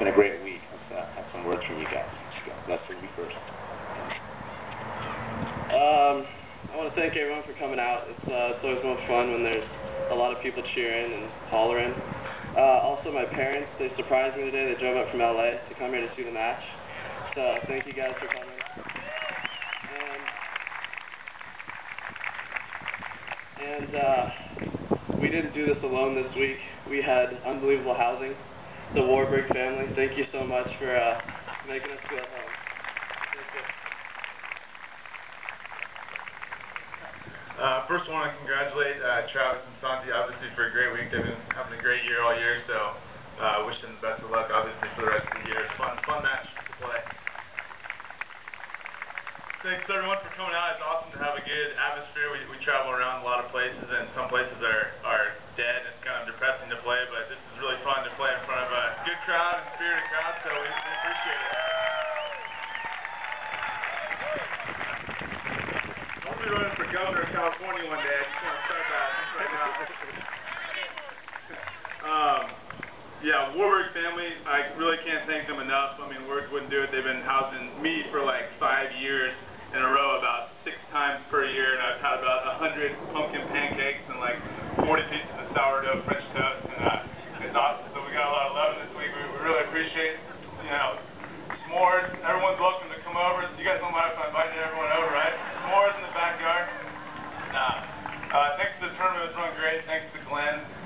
been a great week. Let's uh, have some words from you guys. Let's from you first. Um, I want to thank everyone for coming out. It's, uh, it's always most fun when there's a lot of people cheering and hollering. Uh, also, my parents, they surprised me today. They drove up from LA to come here to see the match. So thank you guys for coming. And, and uh, we didn't do this alone this week. We had unbelievable housing. The Warburg family, thank you so much for uh, making us feel at home. Uh, first, I want to congratulate uh, Travis and Santi, obviously, for a great week. They've been having a great year all year, so uh, wish them the best of luck, obviously, for the rest of the year. It's fun, fun match to play. Thanks, everyone, for coming out. It's awesome to have a good atmosphere. We, we travel around a lot of places, and some places are the crowd, so we, we appreciate it. I'll be running for governor of California one day. I just want to start that right now. um, yeah, Warburg family, I really can't thank them enough. I mean, words wouldn't do it. They've been housing me for like five years in a row, about six times per year, and I've had about 100 pumpkin pancakes and like 40 pieces of sourdough French toast. great. Thanks to Glenn.